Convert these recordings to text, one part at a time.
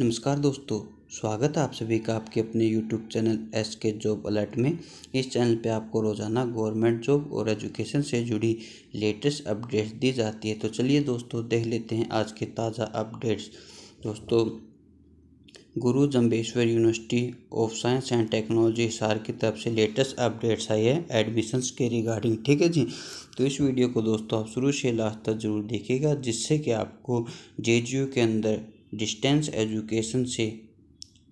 नमस्कार दोस्तों, स्वागत है आप सभी का आपके अपने YouTube channel S K job alert में। इस चैनल पे आपको रोज़ाना गवर्नमेंट जॉब और एजुकेशन से जुड़ी लेटेस्ट अपडेट्स दी जाती है। तो चलिए दोस्तों, देख लेते हैं आज के ताज़ा अपडेट्स। दोस्तों, Guru Jambheshwar University of Science and Technology Hisar की तरफ़ से लेटेस्ट अपडेट्स आई है एडमिशन्स के रिगार्डिंग, ठीक है जी? तो इस वीडियो को दोस्तों आप शुरू से लास्ट तक ज़रूर देखिएगा, जिससे कि आपको जे के अंदर डिस्टेंस एजुकेशन से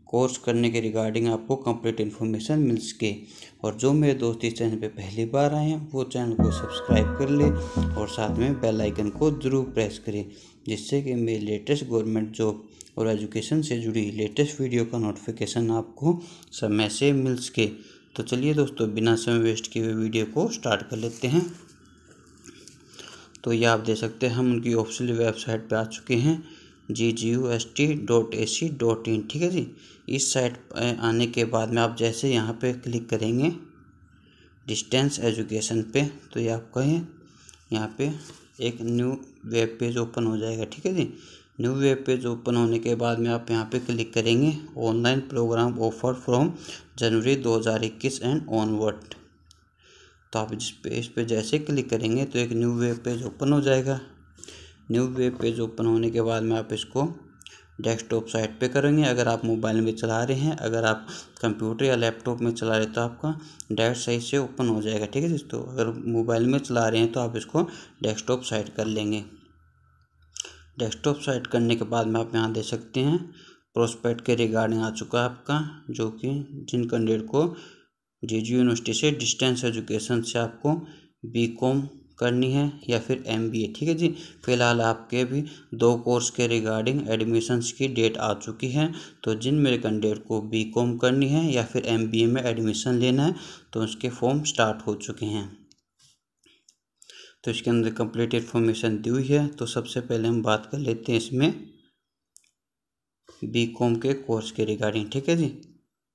कोर्स करने के रिगार्डिंग आपको कंप्लीट इन्फॉर्मेशन मिल सके। और जो मेरे दोस्त इस चैनल पे पहली बार आए हैं, वो चैनल को सब्सक्राइब कर ले और साथ में बेल आइकन को ज़रूर प्रेस करें, जिससे कि मेरी लेटेस्ट गवर्नमेंट जॉब और एजुकेशन से जुड़ी लेटेस्ट वीडियो का नोटिफिकेशन आपको समय से मिल सके। तो चलिए दोस्तों, बिना समय वेस्ट किए हुए वीडियो को स्टार्ट कर लेते हैं। तो ये आप देख सकते हैं, हम उनकी ऑफिशियल वेबसाइट पर आ चुके हैं। G G U S T dot A C dot in ठीक है जी? इस साइट आने के बाद में आप जैसे यहाँ पे क्लिक करेंगे डिस्टेंस एजुकेशन पे तो ये आपका है यहाँ पे एक न्यू वेब पेज ओपन हो जाएगा, ठीक है जी? न्यू वेब पेज ओपन होने के बाद में आप यहाँ पे क्लिक करेंगे online program offer from January 2021 and onward तो आप जिस पे, इस पे जैसे क्लिक करेंगे तो एक न्यू वेब पेज ओपन हो जाएगा। न्यू वेब पेज ओपन होने के बाद में आप इसको डेस्कटॉप साइट पे करेंगे। अगर आप मोबाइल में चला रहे हैं, अगर आप कंप्यूटर या लैपटॉप में चला रहे हैं तो आपका डायरेक्ट सही से ओपन हो जाएगा, ठीक है दोस्तों अगर मोबाइल में चला रहे हैं तो आप इसको डेस्कटॉप साइट कर लेंगे। डेस्कटॉप साइट करने के बाद में आप यहाँ दे सकते हैं, प्रोस्पेक्ट के रिगार्डिंग आ चुका है आपका, जो कि जिन कैंडिडेट को जी यूनिवर्सिटी से डिस्टेंस एजुकेशन से आपको बी कॉम करनी है या फिर एम बी ए ठीक है जी? फ़िलहाल आपके भी दो कोर्स के रिगार्डिंग एडमिशन्स की डेट आ चुकी है तो जिन मेरे कैंडिडेट को बी कॉम करनी है या फिर एम बी ए में एडमिशन लेना है तो उसके फॉर्म स्टार्ट हो चुके हैं। तो इसके अंदर कंप्लीट इन्फॉर्मेशन दी हुई है तो सबसे पहले हम बात कर लेते हैं इसमें बी कॉम के कोर्स के रिगार्डिंग ठीक है जी?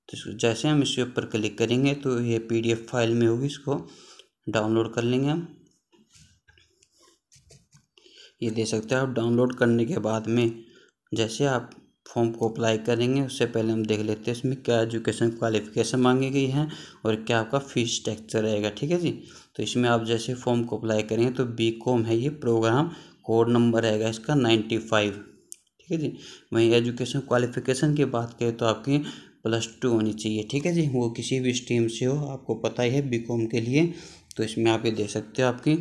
तो जैसे हम इसके ऊपर क्लिक करेंगे तो ये पीडीएफ फ़ाइल में होगी, इसको डाउनलोड कर लेंगे हम। ये दे सकते हैं आप डाउनलोड करने के बाद में। जैसे आप फॉर्म को अप्लाई करेंगे, उससे पहले हम देख लेते हैं इसमें क्या एजुकेशन क्वालिफिकेशन मांगी गई है और क्या आपका फ़ीस स्ट्रक्चर रहेगा, ठीक है जी? तो इसमें आप जैसे फॉर्म को अप्लाई करेंगे तो बी कॉम है ये प्रोग्राम, कोड नंबर रहेगा इसका नाइन्टी फाइव, ठीक है जी? वहीं एजुकेशन क्वालिफिकेशन की बात करें तो आपकी प्लस टू होनी चाहिए, ठीक है जी? वो किसी भी स्ट्रीम से हो, आपको पता ही है बी कॉम के लिए। तो इसमें आप ये दे सकते हो आपकी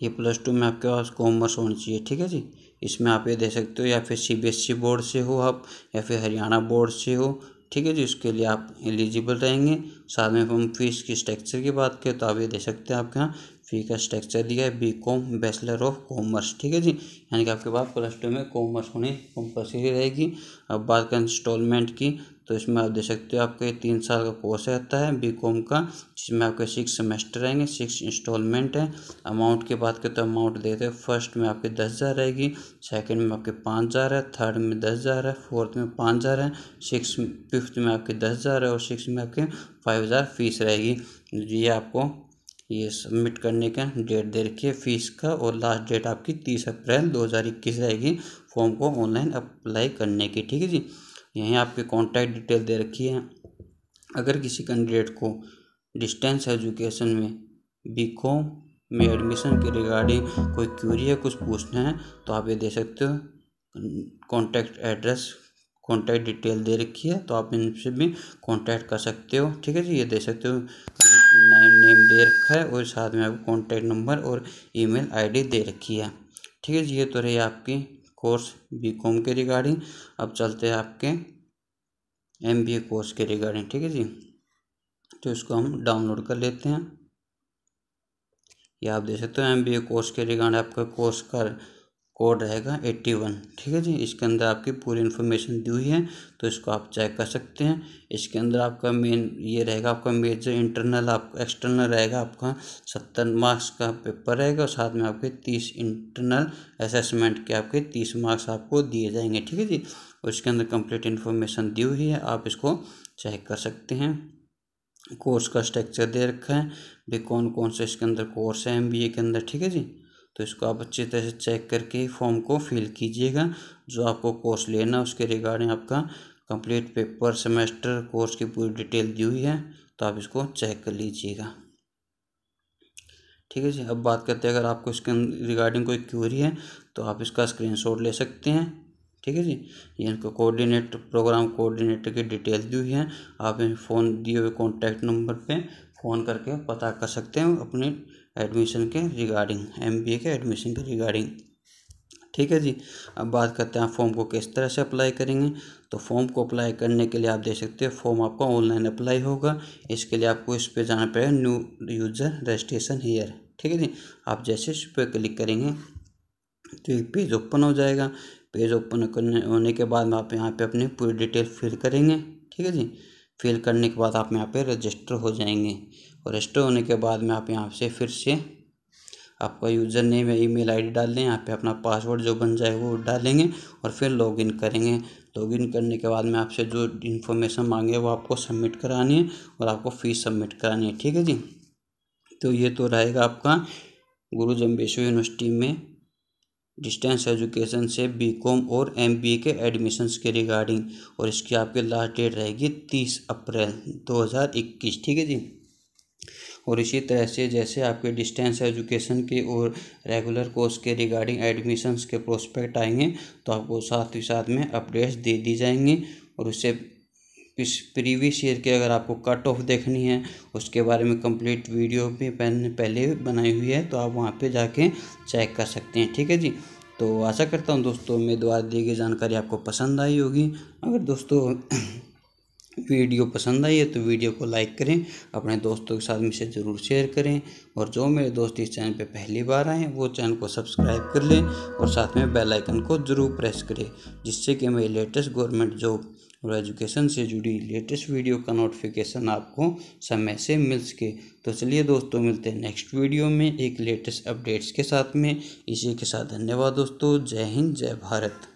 ये प्लस टू में आपके पास कॉमर्स होनी चाहिए, ठीक है जी? इसमें आप ये दे सकते हो, या फिर C B S E board से हो आप, या फिर हरियाणा बोर्ड से हो, ठीक है जी? उसके लिए आप एलिजिबल रहेंगे। साथ में हम फ़ीस की स्ट्रक्चर की बात करें तो आप ये दे सकते हैं आपके यहाँ, फ़ी का स्ट्रक्चर दिया है B com bachelor of commerce ठीक है जी? यानी कि आपके पास प्लस टू में कॉमर्स होनी कंपलसरी रहेगी। अब बात करें इंस्टॉलमेंट की तो इसमें आप देख सकते हो आपके तीन साल का कोर्स रहता है बी कॉम का, जिसमें आपके सिक्स सेमेस्टर रहेंगे सिक्स इंस्टॉलमेंट है। अमाउंट की बात करें तो अमाउंट देते हैं फ़र्स्ट में आपके दस हज़ार रहेगी सेकंड में आपके पाँच हज़ार है थर्ड में दस हज़ार है फोर्थ में पाँच हज़ार है सिक्स फिफ्थ में आपके दस हज़ार है और सिक्स में आपके फाइव हज़ार फ़ीस रहेगी। ये आपको ये सबमिट करने का डेट दे रखी है फ़ीस का और लास्ट डेट आपकी तीस अप्रैल दो हज़ार इक्कीस रहेगी। फॉर्म को ऑनलाइन अप्लाई करने की, ठीक है जी? यहीं आपके कॉन्टैक्ट डिटेल दे रखी है। अगर किसी कैंडिडेट को डिस्टेंस एजुकेशन में बी कॉम में एडमिशन के रिगार्डिंग कोई क्यूरी है कुछ पूछना है तो आप ये दे सकते हो। कॉन्टैक्ट एड्रेस कॉन्टैक्ट डिटेल दे रखी है तो आप इनसे भी कॉन्टैक्ट कर सकते हो। ठीक है जी, ये दे सकते हो। नेम दे रखा है और साथ में आपको कॉन्टैक्ट नंबर और ईमेल आईडी दे रखी है। ठीक है जी, ये तो रही आपकी कोर्स बी कॉम के रिगार्डिंग अब चलते हैं आपके एम बी ए कोर्स के रिगार्डिंग ठीक है जी? तो इसको हम डाउनलोड कर लेते हैं। या आप देख सकते हो एम बी ए कोर्स के रिगार्डिंग आपका कोर्स का कोड रहेगा एट्टी वन, ठीक है जी? इसके अंदर आपकी पूरी इन्फॉर्मेशन दी हुई है तो इसको आप चेक कर सकते हैं। इसके अंदर आपका मेन ये रहेगा, आपका मेजर इंटरनल आपका एक्सटर्नल रहेगा, आपका सत्तर मार्क्स का पेपर रहेगा और साथ में आपके तीस इंटरनल असेसमेंट के आपके तीस मार्क्स आपको दिए जाएँगे, ठीक है जी? और इसके अंदर कंप्लीट इन्फॉर्मेशन दी हुई है, आप इसको चेक कर सकते हैं। कोर्स का स्ट्रक्चर दे रखा है भी कौन कौन से इसके अंदर कोर्स है एम के अंदर, ठीक है जी? तो इसको आप अच्छी तरह से चेक करके फॉर्म को फिल कीजिएगा। जो आपको कोर्स लेना उसके रिगार्डिंग आपका कंप्लीट पेपर सेमेस्टर कोर्स की पूरी डिटेल दी हुई है तो आप इसको चेक कर लीजिएगा। ठीक है जी, अब बात करते हैं, अगर आपको इसके रिगार्डिंग कोई क्यूरी है तो आप इसका स्क्रीनशॉट ले सकते हैं। ठीक है जी, ये इनका कोऑर्डिनेटर प्रोग्राम कोऑर्डिनेटर की डिटेल दी हुई है। आप फ़ोन दिए हुए कॉन्टैक्ट नंबर पे फ़ोन करके पता कर सकते हैं अपने एडमिशन के रिगार्डिंग एमबीए के एडमिशन के रिगार्डिंग। ठीक है जी? अब बात करते हैं फॉर्म को किस तरह से अप्लाई करेंगे। तो फॉर्म को अप्लाई करने के लिए आप देख सकते हैं, फॉर्म आपका ऑनलाइन अप्लाई होगा। इसके लिए आपको इस पर जाना पड़ेगा, न्यू यूज़र रजिस्ट्रेशन हेयर। ठीक है जी? आप जैसे इस पर क्लिक करेंगे तो एक पेज ओपन हो जाएगा। पेज ओपन करने होने के बाद आप यहाँ पे अपनी पूरी डिटेल फिल करेंगे। ठीक है जी? फिल करने के बाद आप यहाँ पे रजिस्टर हो जाएँगे। और रजिस्टर होने के बाद में आप यहाँ से फिर से आपका यूज़र नेम या ईमेल आईडी डाल दें, यहाँ पे अपना पासवर्ड जो बन जाए वो डालेंगे और फिर लॉगिन करेंगे। लॉगिन करने के बाद में आपसे जो इन्फॉर्मेशन मांगे वो आपको सबमिट करानी है और आपको फ़ीस सबमिट करानी है, ठीक है जी? तो ये तो रहेगा आपका गुरु जम्बेश्वर यूनिवर्सिटी में डिस्टेंस एजुकेशन से बीकॉम और एमबीए के एडमिशन्स के रिगार्डिंग और इसकी आपकी लास्ट डेट रहेगी तीस अप्रैल दो हज़ार इक्कीस, ठीक है जी? और इसी तरह से जैसे आपके डिस्टेंस एजुकेशन के और रेगुलर कोर्स के रिगार्डिंग एडमिशन्स के प्रोस्पेक्ट आएँगे तो आपको साथ ही साथ में अपडेट्स दे दी जाएँगी और उससे इस प्रीवियस ईयर के अगर आपको कट ऑफ़ देखनी है, उसके बारे में कंप्लीट वीडियो भी पहले बनाई हुई है तो आप वहाँ पे जाके चेक कर सकते हैं, ठीक है जी? तो आशा करता हूँ दोस्तों मेरे द्वारा दी गई जानकारी आपको पसंद आई होगी। अगर दोस्तों वीडियो पसंद आई है तो वीडियो को लाइक करें, अपने दोस्तों के साथ इसे ज़रूर शेयर करें, और जो मेरे दोस्त इस चैनल पे पहली बार आए वो चैनल को सब्सक्राइब कर लें, और साथ में बेल आइकन को ज़रूर प्रेस करें, जिससे कि मेरी लेटेस्ट गवर्नमेंट जॉब और एजुकेशन से जुड़ी लेटेस्ट वीडियो का नोटिफिकेशन आपको समय से मिल सके। तो चलिए दोस्तों, मिलते हैं नेक्स्ट वीडियो में एक लेटेस्ट अपडेट्स के साथ में। इसी के साथ धन्यवाद दोस्तों। जय हिंद, जय भारत।